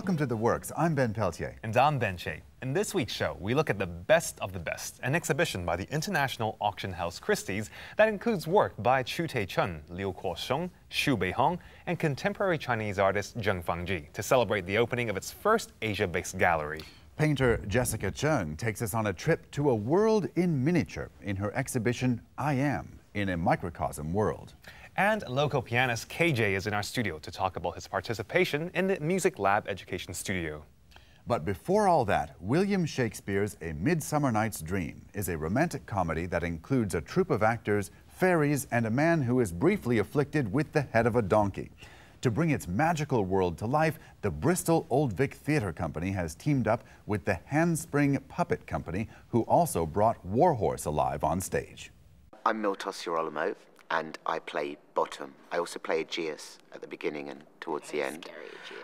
Hi there, and welcome to The Works. I'm Ben Peltier. And I'm Ben Shea. In this week's show, we look at the best of the best, an exhibition by the international auction house Christie's that includes work by Chu Teh-chun, Liu Kuo-sung, Xu Beihong, and contemporary Chinese artist Zeng Fanzhi to celebrate the opening of its first Asia-based gallery. Painter Jessica Cheung takes us on a trip to a world in miniature in her exhibition I Am in a Microcosm World. And local pianist KJ is in our studio to talk about his participation in the Music Lab Education Studio. But before all that, William Shakespeare's A Midsummer Night's Dream is a romantic comedy that includes a troupe of actors, fairies, and a man who is briefly afflicted with the head of a donkey. To bring its magical world to life, the Bristol Old Vic Theatre Company has teamed up with the Handspring Puppet Company, who also brought Warhorse alive on stage. I'm Miltos Yerolemou, and I play Bottom. I also play Aegeus at the beginning and towards the end.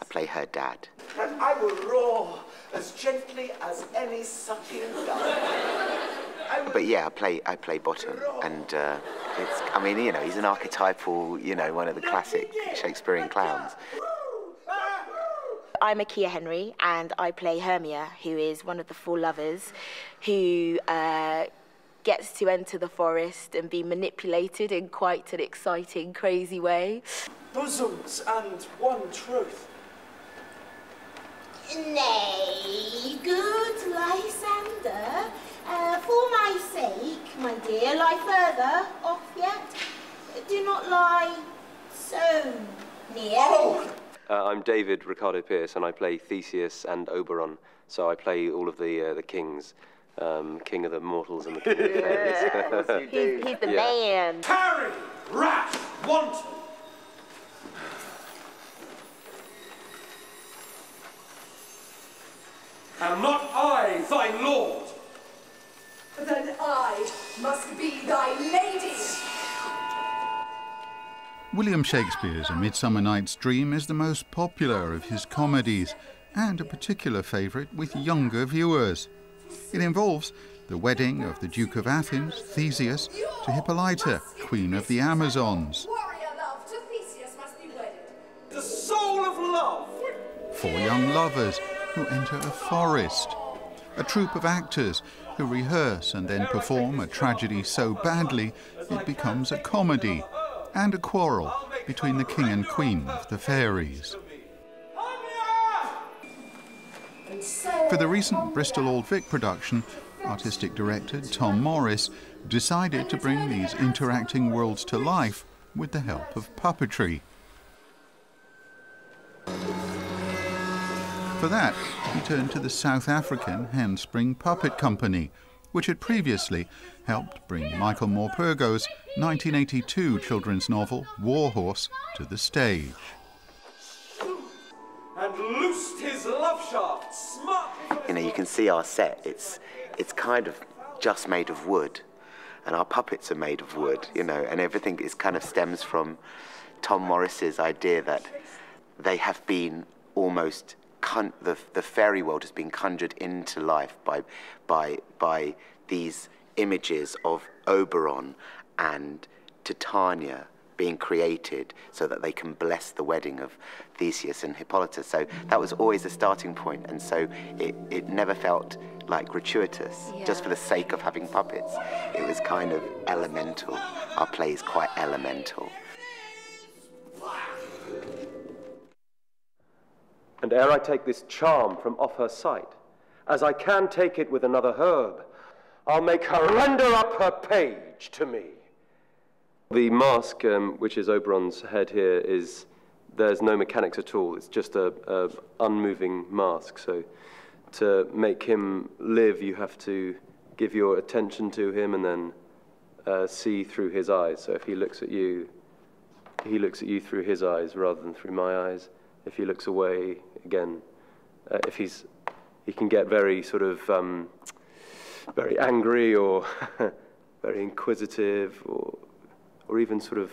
I play her dad. And I will roar as gently as any sucking dove. But yeah, I play I play Bottom, and uh, it's I mean you know he's an archetypal you know one of the classic Shakespearean clowns. I'm Akiya Henry, and I play Hermia, who is one of the four lovers, who uh, gets to enter the forest and be manipulated in quite an exciting, crazy way. Bosoms and one truth. Nay, good Lysander, uh, for my sake, my dear, lie further off yet. Do not lie so near. Oh! Uh, I'm David Ricardo-Pearce, and I play Theseus and Oberon. So I play all of the uh, the kings, um, king of the mortals and the king of the fairies. He's, he's the Yeah. man. Harry, rash, wanton. Am not I thy lord? Then I must be thy lady. William Shakespeare's A Midsummer Night's Dream is the most popular of his comedies and a particular favourite with younger viewers. It involves the wedding of the Duke of Athens, Theseus, to Hippolyta, Queen of the Amazons. Warrior love to Theseus must be wedded. The soul of love. Four young lovers who enter a forest. A troupe of actors who rehearse and then perform a tragedy so badly it becomes a comedy. And a quarrel between the king and queen of the fairies. For the recent Bristol Old Vic production, artistic director Tom Morris decided to bring these interacting worlds to life with the help of puppetry. For that, he turned to the South African Handspring Puppet Company, which had previously helped bring Michael Morpurgo's 1982 children's novel Warhorse to the stage. And loosed his smartly. You know you can see our set. It's it's kind of just made of wood, and our puppets are made of wood. You know, and everything is kind of stems from Tom Morris's idea that they have been almost con- the the fairy world has been conjured into life by by by these images of Oberon and Titania being created so that they can bless the wedding of Theseus and Hippolyta. So that was always the starting point, and so it, it never felt like gratuitous, just for the sake of having puppets. It was kind of elemental. Our play is quite elemental. And ere I take this charm from off her sight, as I can take it with another herb, I'll make her render up her page to me. The mask, um, which is Oberon's head here, is there's no mechanics at all. It's just a, a unmoving mask. So to make him live, you have to give your attention to him and then uh, see through his eyes. So if he looks at you, he looks at you through his eyes rather than through my eyes. If he looks away, again, uh, if he's, he can get very sort of um, very angry or very inquisitive or or even sort of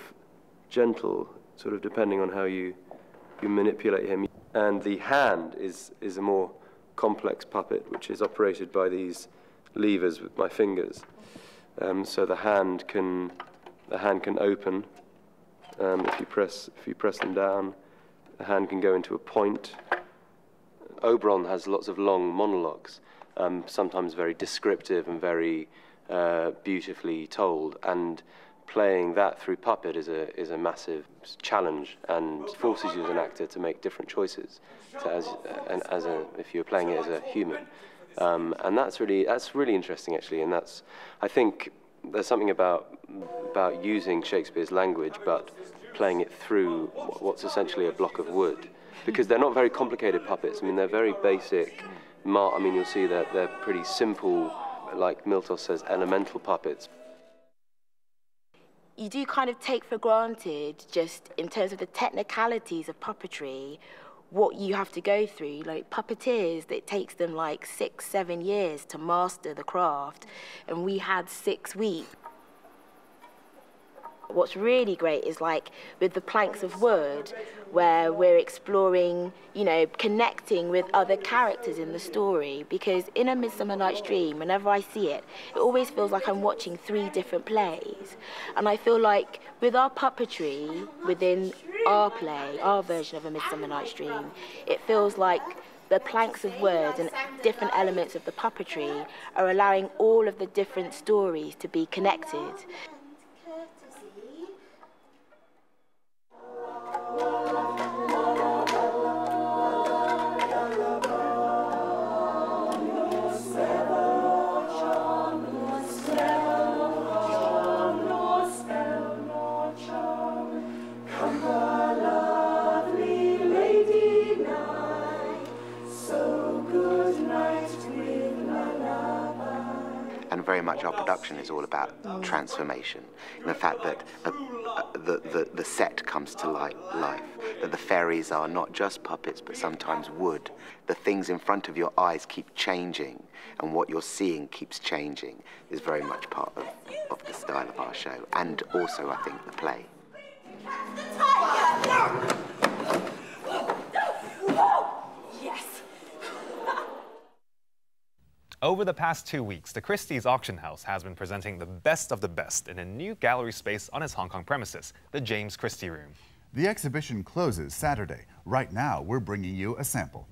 gentle, sort of depending on how you you manipulate him. And the hand is is a more complex puppet, which is operated by these levers with my fingers. Um, so the hand can the hand can open um, if you press if you press them down. The hand can go into a point, Oberon has lots of long monologues, um, sometimes very descriptive and very uh, beautifully told. And playing that through puppet is a is a massive challenge and forces you as an actor to make different choices to as uh, as a if you're playing it as a human. Um, and that's really that's really interesting actually, and that's I think there's something about about using Shakespeare's language, but playing it through what's essentially a block of wood, because they're not very complicated puppets. I mean, they're very basic. I mean, you'll see that they're pretty simple, like Miltos says, elemental puppets. You do kind of take for granted, just in terms of the technicalities of puppetry, what you have to go through. Like puppeteers, it takes them like six, seven years to master the craft, and we had six weeks. What's really great is like with the planks of wood, where we're exploring, you know, connecting with other characters in the story. Because in A Midsummer Night's Dream, whenever I see it, it always feels like I'm watching three different plays. And I feel like with our puppetry within our play, our version of A Midsummer Night's Dream, it feels like the planks of wood and different elements of the puppetry are allowing all of the different stories to be connected. Our production is all about transformation. And the fact that uh, uh, the, the, the set comes to life, life, that the fairies are not just puppets, but sometimes wood. The things in front of your eyes keep changing, and what you're seeing keeps changing, is very much part of, of the style of our show, and also, I think, the play. Over the past two weeks, the Christie's Auction House has been presenting the best of the best in a new gallery space on its Hong Kong premises, the James Christie Room. The exhibition closes Saturday. Right now, we're bringing you a sample.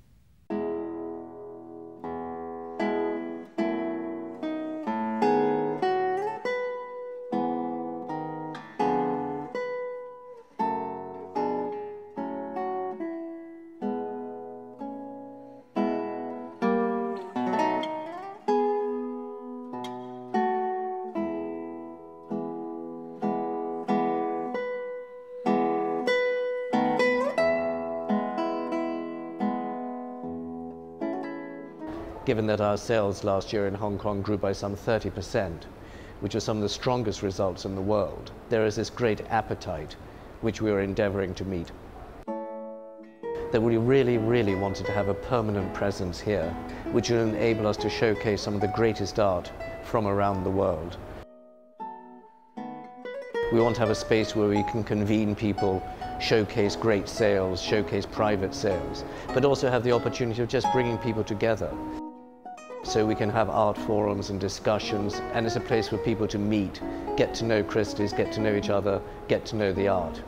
Given that our sales last year in Hong Kong grew by some 30%, which are some of the strongest results in the world. There is this great appetite which we are endeavoring to meet. That we really, really wanted to have a permanent presence here, which will enable us to showcase some of the greatest art from around the world. We want to have a space where we can convene people, showcase great sales, showcase private sales, but also have the opportunity of just bringing people together so we can have art forums and discussions and it's a place for people to meet, get to know Christie's, get to know each other, get to know the art.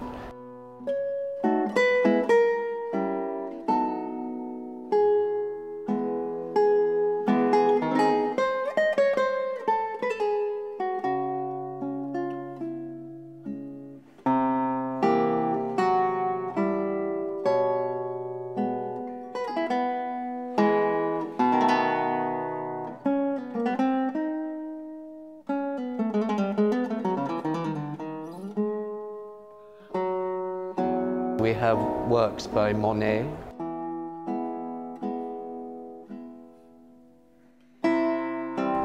Have works by Monet.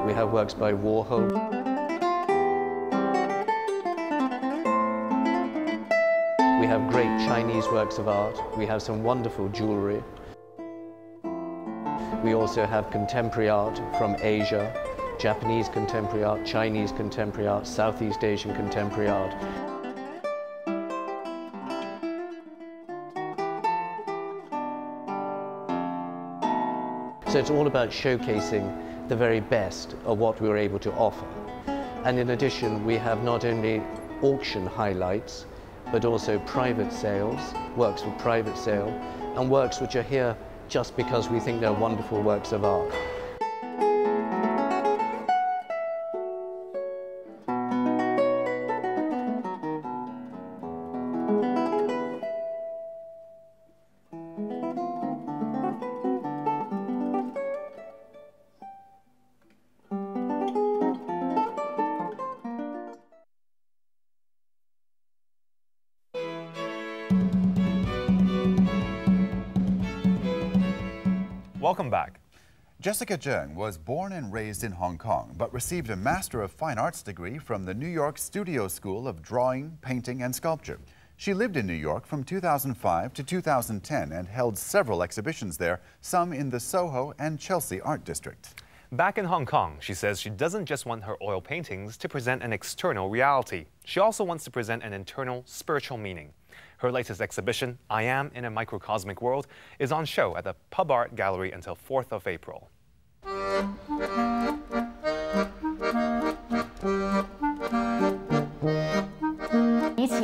We have works by Warhol. We have great Chinese works of art. We have some wonderful jewelry. We also have contemporary art from Asia, Japanese contemporary art, Chinese contemporary art, Southeast Asian contemporary art. So it's all about showcasing the very best of what we are able to offer. And in addition, we have not only auction highlights, but also private sales, works for private sale, and works which are here just because we think they're wonderful works of art. Welcome back. Jessica Cheung was born and raised in Hong Kong, but received a Master of Fine Arts degree from the New York Studio School of Drawing, Painting, and Sculpture. She lived in New York from 2005 to 2010 and held several exhibitions there, some in the Soho and Chelsea Art District. Back in Hong Kong, she says she doesn't just want her oil paintings to present an external reality. She also wants to present an internal spiritual meaning. Her latest exhibition, I Am in a Microcosmic World, is on show at the Pub Art Gallery until 4th of April. 以前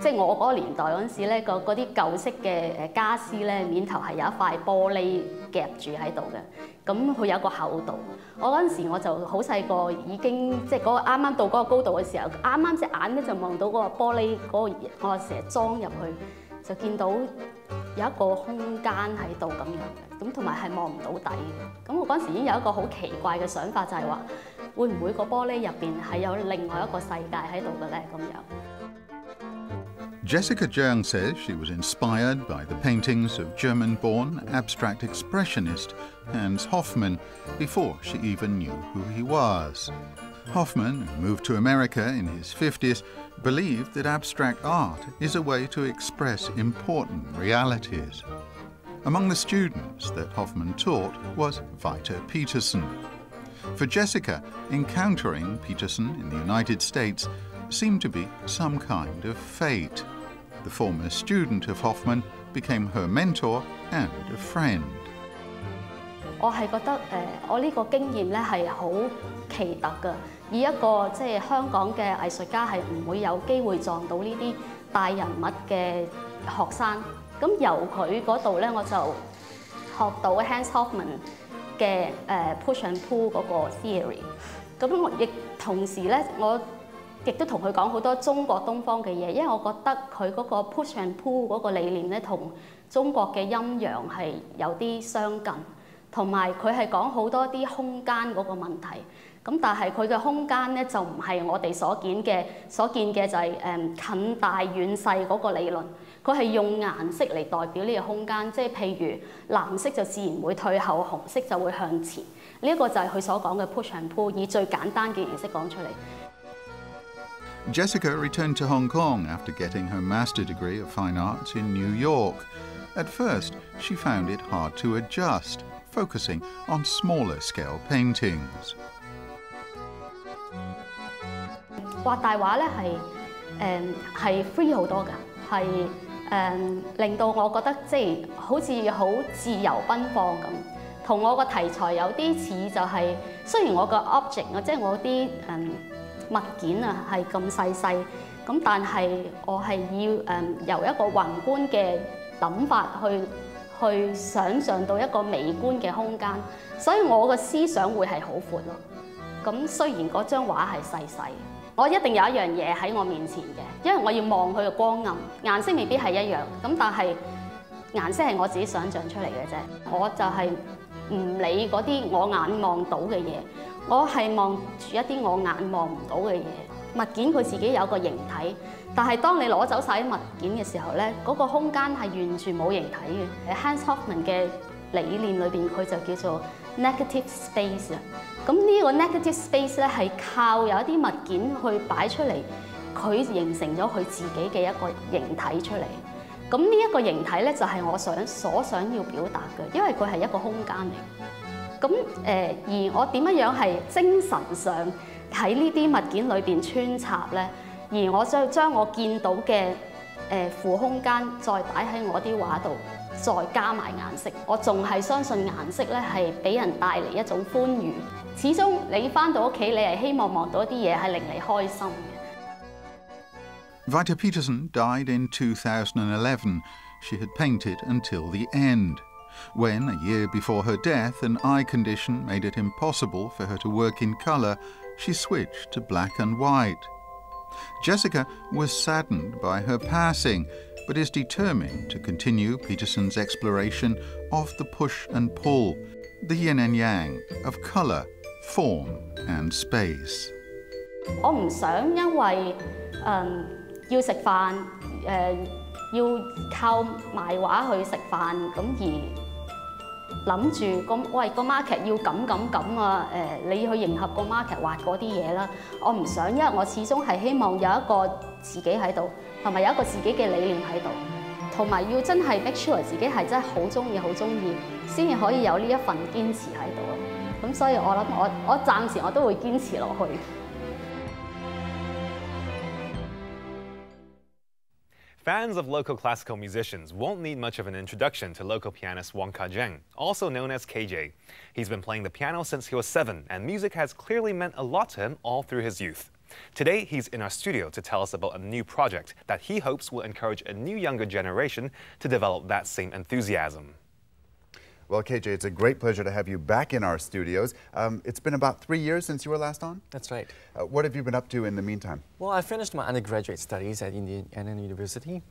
即系我嗰个年代嗰阵时咧，个嗰啲旧式嘅诶家私咧，面头系有一块玻璃夹住喺度嘅， 咁佢有一個厚度。我嗰陣時我就好細個，已經即係嗰個啱啱到嗰個高度嘅時候，啱啱隻眼咧就望到嗰個玻璃嗰、個，我成日裝入去，就見到有一個空間喺度咁樣嘅，咁同埋係望唔到底嘅。咁我嗰陣時已經有一個好奇怪嘅想法，就係話會唔會個玻璃入邊係有另外一個世界喺度嘅咧？咁樣。 Jessica Cheung says she was inspired by the paintings of German born abstract expressionist Hans Hofmann before she even knew who he was. Hofmann, who moved to America in his 50s, believed that abstract art is a way to express important realities. Among the students that Hofmann taught was Vita Petersen. For Jessica, encountering Petersen in the United States seemed to be some kind of fate. The former student of Hofmann became her mentor and a friend. 我係覺得誒、呃，我呢個經驗咧係好奇特嘅，以一個即係香港嘅藝術家係唔會有機會撞到呢啲大人物嘅學生。咁由佢嗰度咧，我就學到 Hans Hofmann 嘅誒、呃、push and pull 嗰個 theory。咁亦同時咧，我 亦都同佢講好多中國東方嘅嘢，因為我覺得佢嗰個 push and pull 嗰個理念咧，同中國嘅陰陽係有啲相近，同埋佢係講好多啲空間嗰個問題。咁但係佢嘅空間咧就唔係我哋所見嘅，所見嘅就係、誒、近大遠細嗰個理論。佢係用顏色嚟代表呢個空間，即係譬如藍色就自然會退後，紅色就會向前。呢、一個就係佢所講嘅 push and pull，以最簡單嘅形式講出嚟。 Jessica returned to Hong Kong after getting her master degree of fine arts in New York. At first, she found it hard to adjust, focusing on smaller scale paintings. 画大画咧系诶系 free 好多㗎，系诶、嗯令到我觉得即系好似好自由奔放咁。同我个题材有啲似就系、虽然我个 object 啊，即系我啲诶、嗯 物件啊係咁細細，咁但係我係要誒、嗯由一個宏觀嘅諗法去去想像到一個微觀嘅空間，所以我個思想會係好闊咯。咁雖然嗰張畫係細細，我一定有一樣嘢喺我面前嘅，因為我要望佢嘅光暗，顏色未必係一樣，咁但係顏色係我自己想像出嚟嘅啫。我就係唔理嗰啲我眼望到嘅嘢， 我係望住一啲我眼望唔到嘅嘢。物件佢自己有個形體，但係當你攞走晒啲物件嘅時候咧，嗰、個空間係完全冇形體嘅。Hans Hofmann 嘅理念裏邊，佢就叫做 negative space 啊。咁呢個 negative space 咧係靠有一啲物件去擺出嚟，佢形成咗佢自己嘅一個形體出嚟。咁呢一個形體咧就係、我想所想要表達嘅，因為佢係一個空間嚟。 咁誒、呃而我點樣樣係精神上喺呢啲物件裏邊穿插咧？而我將將我見到嘅誒負空間再擺喺我啲畫度，再加埋顏色，我仲係相信顏色咧係俾人帶嚟一種歡愉。始終你翻到屋企，你係希望望到一啲嘢係令你開心嘅。 Vita Peterson died in 2011. She had painted until the end. when, a year before her death, an eye condition made it impossible for her to work in colour, she switched to black and white. Jessica was saddened by her passing, but is determined to continue Petersen's exploration of the push and pull, the yin and yang of colour, form and space. 我唔想因為誒、嗯、要食飯誒、呃、要靠賣畫去食飯咁而 諗住個喂個 market 要咁咁咁啊誒、呃、你去迎合個 market 畫嗰啲嘢啦，我唔想，因為我始終係希望有一個自己喺度，同埋有一個自己嘅理念喺度，同埋要真係 make sure 自己係真係好中意好中意，先至可以有呢一份堅持喺度咯。咁所以我諗我我暫時我都會堅持落去。 Fans of local classical musicians won't need much of an introduction to local pianist Wong Ka-jeng, also known as KJ. He's been playing the piano since he was seven, and music has clearly meant a lot to him all through his youth. Today, he's in our studio to tell us about a new project that he hopes will encourage a new younger generation to develop that same enthusiasm. Well, KJ, it's a great pleasure to have you back in our studios. Um, it's been about three years since you were last on? That's right. Uh, what have you been up to in the meantime? Well, I finished my undergraduate studies at Indiana University.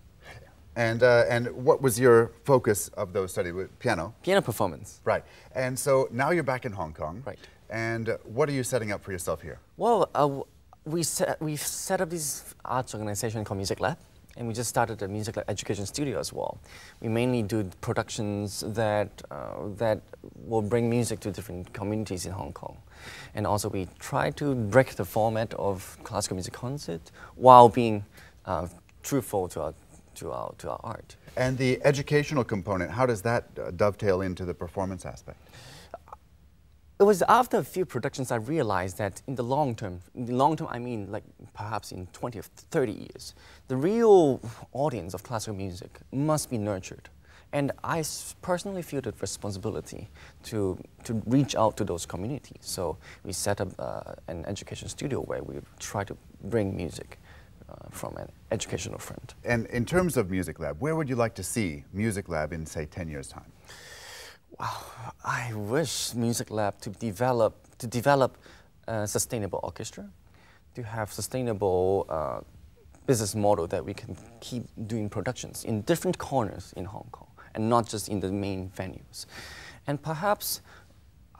And, uh, and what was your focus of those studies? Piano? Piano performance. Right. And so now you're back in Hong Kong. Right. And what are you setting up for yourself here? Well, uh, we set, we've set up this arts organization called Music Lab and we just started a music education studio as well. We mainly do productions that, uh, that will bring music to different communities in Hong Kong. And also we try to break the format of classical music concert while being uh, truthful to our, to, our, to our art. And the educational component, how does that uh, dovetail into the performance aspect? It was after a few productions I realized that in the long term, in the long term I mean like perhaps in 20 or 30 years, the real audience of classical music must be nurtured. And I personally feel the responsibility to, to reach out to those communities. So we set up uh, an education studio where we try to bring music uh, from an educational front. And in terms of Music Lab, where would you like to see Music Lab in, say, 10 years' time? Wow, I wish Music Lab to develop to develop a sustainable orchestra, to have sustainable uh, business model that we can keep doing productions in different corners in Hong Kong and not just in the main venues. And perhaps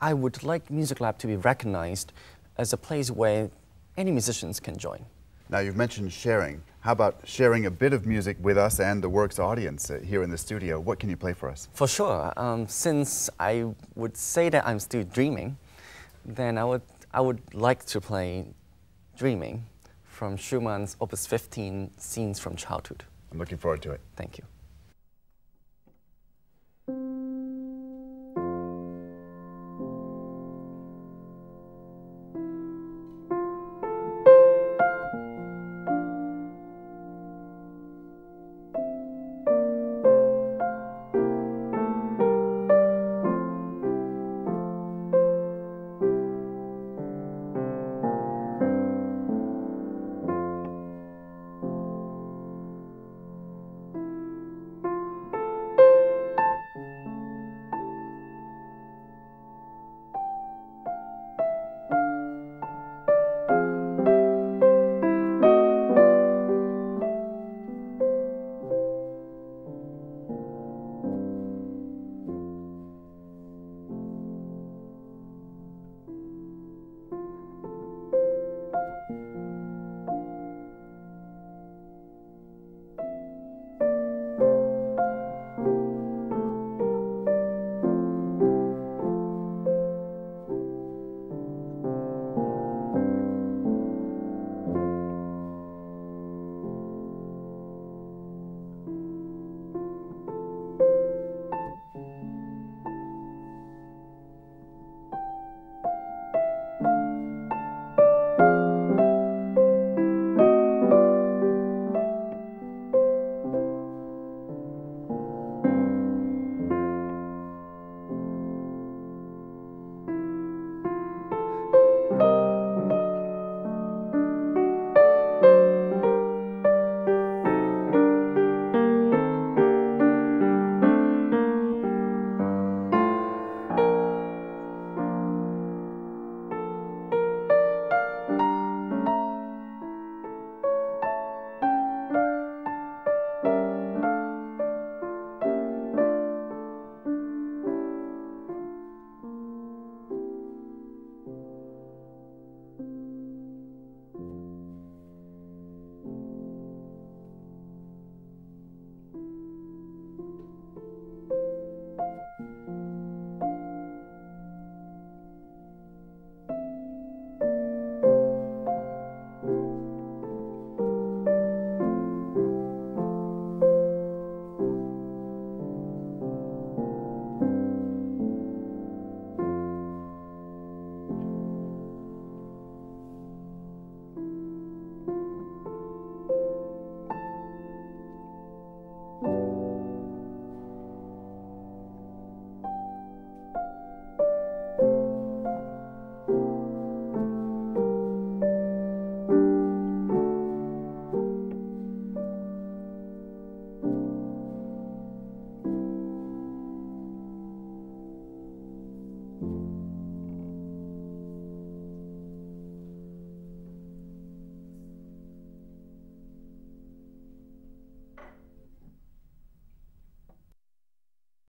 I would like Music Lab to be recognized as a place where any musicians can join. Now, you've mentioned sharing. How about sharing a bit of music with us and the Works audience uh, here in the studio? What can you play for us? For sure. Um, since I would say that I'm still dreaming, then I would, I would like to play Dreaming from Schumann's Opus 15, Scenes from Childhood. I'm looking forward to it. Thank you.